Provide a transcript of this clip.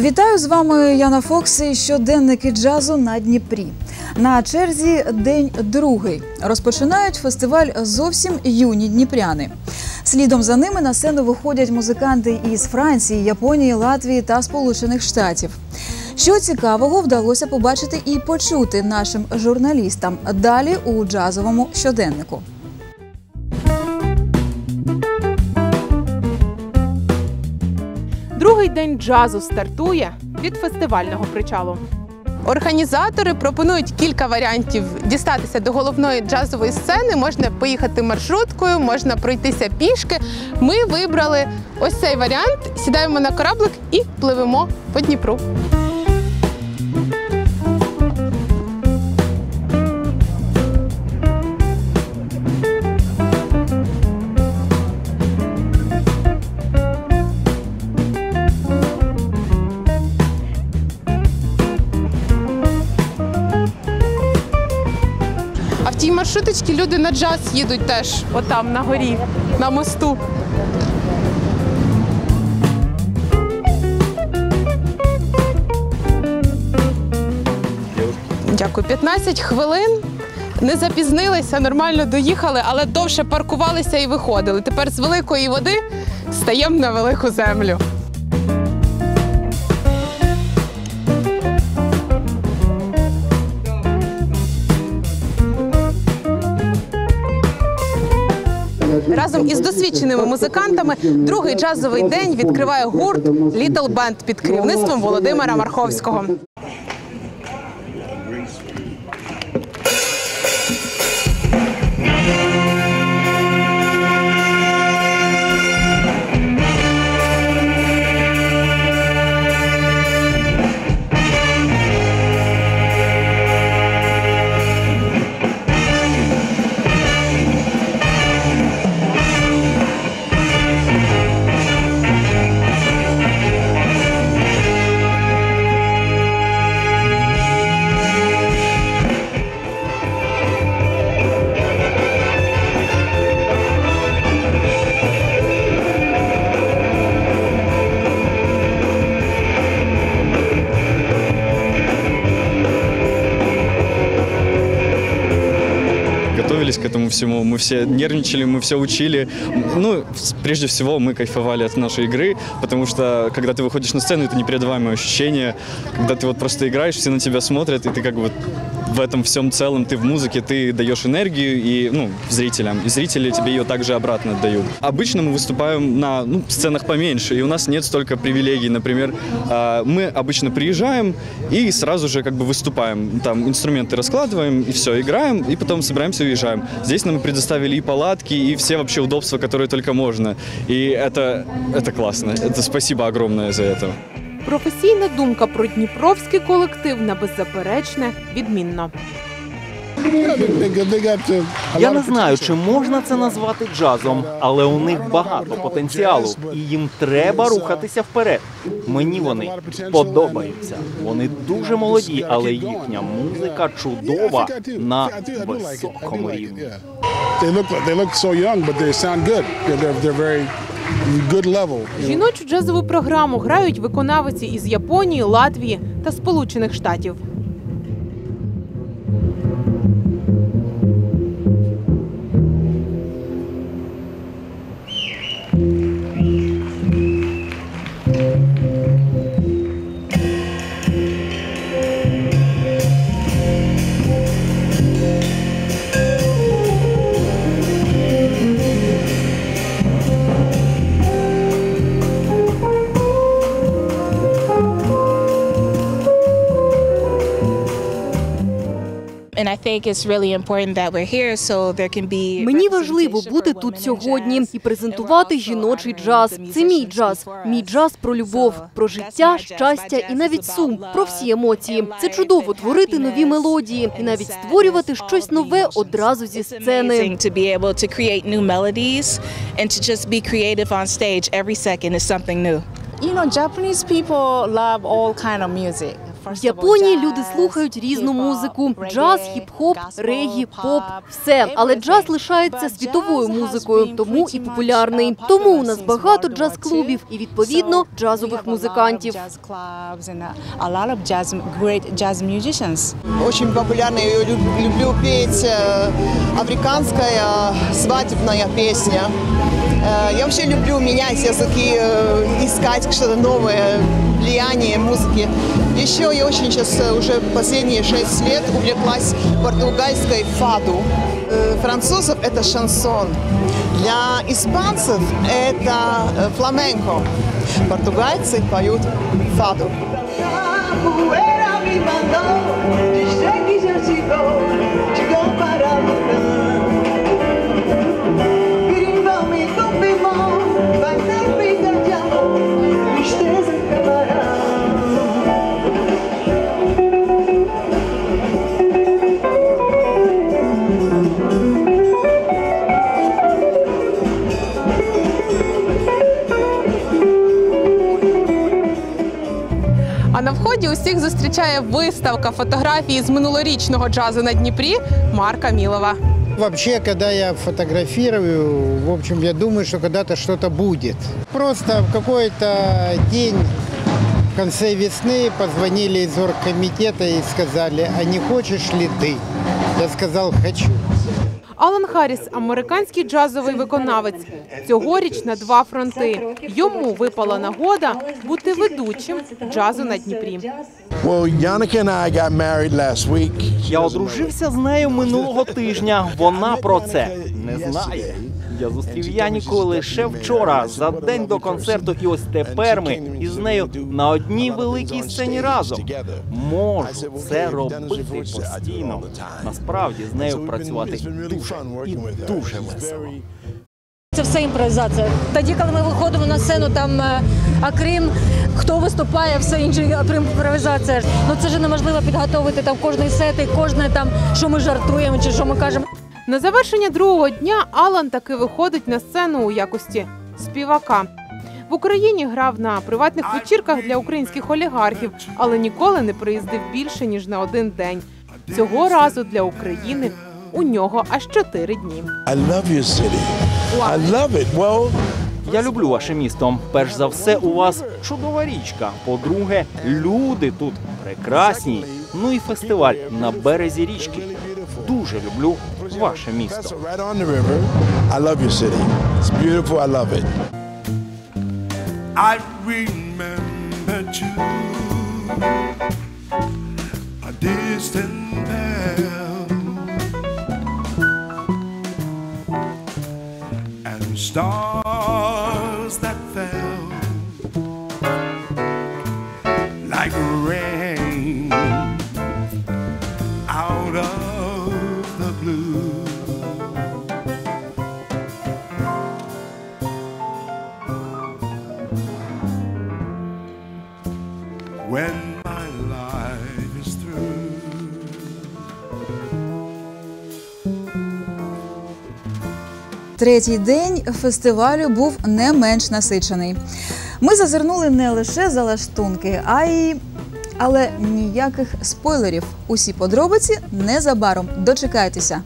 Вітаю з вами Яна Фокс і щоденники джазу на Дніпрі. На черзі день другий. Розпочинають фестиваль зовсім юні дніпряни. Слідом за ними на сцену виходять музиканти із Франції, Японії, Латвії та Сполучених Штатів. Що цікавого вдалося побачити і почути нашим журналістам далі у джазовому щоденнику. День джазу стартує від фестивального причалу. Організатори пропонують кілька варіантів дістатися до головної джазової сцени. Можна поїхати маршруткою, можна пройтися пішки. Ми вибрали ось цей варіант. Сідаємо на кораблик і пливемо по Дніпру. В люди на джаз їдуть теж, отам на горі, на мосту. Дякую. 15 хвилин. Не запізнилися, нормально доїхали, але довше паркувалися і виходили. Тепер з великої води стаємо на велику землю. Разом із досвідченими музикантами другий джазовий день відкриває гурт «Літл Бенд» під керівництвом Володимира Марховського. Готовились к этому всему. Мы все нервничали, мы все учили. Ну, прежде всего, мы кайфовали от нашей игры, потому что, когда ты выходишь на сцену, это непередаваемое ощущение. Когда ты вот просто играешь, все на тебя смотрят, и ты как бы в этом всем целом, ты в музыке, ты даешь энергию и, ну, зрителям, и зрители тебе ее также обратно отдают. Обычно мы выступаем на ну, сценах поменьше, и у нас нет столько привилегий. Например, а, мы обычно приезжаем и сразу же как бы выступаем. Там инструменты раскладываем, и все, играем, и потом собираемся и уезжаем. Здесь нам предоставили и палатки, и все вообще удобства, которые только можно. И это, это классно. Это спасибо огромное за это. Професійна думка про дніпровський колектив на беззаперечне відмінно. Я не знаю, чи можна це назвати джазом, але у них багато потенціалу, і їм треба рухатися вперед. Мені вони подобаються. Вони дуже молоді, але їхня музика чудова на високому рівні. Good. Level. Жіночу джазову програму грають виконавиці із Японії, Латвії та Сполучених Штатів. Мені важливо бути тут сьогодні і презентувати жіночий джаз. Це мій джаз, мій джаз про любов, про життя, щастя і навіть сум, про всі емоції. Це чудово творити нові мелодії і навіть створювати щось нове одразу зі сцени. to be able to create new melodies and to just be creative on stage every second is something new. You know, Japanese people love all kind of music. В Японії люди слухають різну музику: джаз, хіп-хоп, регі, поп, все. Але джаз лишається світовою музикою, тому і популярний. Тому у нас багато джаз-клубів і відповідно джазових музикантів. Очень популярная, я люб- люблю петь э, африканская свадебная песня. Э, Я вообще люблю менять языки, э, искать что-то новое, влияние музыки. Еще я очень сейчас э, уже последние шесть лет увлеклась португальской фаду. Э, Французов это шансон. Для испанцев это э, фламенко. Португальцы поют фаду. chegou, chegou зустрічає виставка фотографій з минулорічного джазу на Дніпрі Марка Мілова. Вообще, когда я фотографирую, в общем, я думаю, что когда-то что-то будет. Просто в какой-то день в конце весны позвонили из оргкомитета и сказали, а не хочешь ли ты? Я сказал, хочу. Алан Харріс – американський джазовий виконавець. Цьогоріч на два фронти. Йому випала нагода бути ведучим джазу на Дніпрі. Well, Yannicka and. Я одружився з нею минулого тижня. Вона про це не знає. Я зустрів Яніку лише вчора, за день до концерту, і ось тепер ми із нею на одній великій сцені разом. Можу це робити постійно. Насправді з нею працювати дуже і дуже весело. Це все імпровізація. Тоді, коли ми виходимо на сцену, там е, акрім, хто виступає, все інше окрім імпровізація. Ну це ж неможливо підготовити там кожний сет і кожне там, що ми жартуємо чи що ми кажемо. На завершення другого дня Алан таки виходить на сцену у якості співака. В Україні грав на приватних вечірках для українських олігархів, але ніколи не приїздив більше ніж на один день. Цього разу для України у нього аж чотири дні. I love your city. I love it. Well, Я люблю ваше місто. Перш за все, у вас чудова річка. По-друге, люди тут прекрасні. Ну і фестиваль на березі річки. Дуже люблю ваше місто. I remember you, a distant bell, stars that fell like rain out of the blue. when my life is through. Третій день фестивалю був не менш насичений. Ми зазирнули не лише за лаштунки, а й але ніяких спойлерів. Усі подробиці незабаром. Дочекайтеся.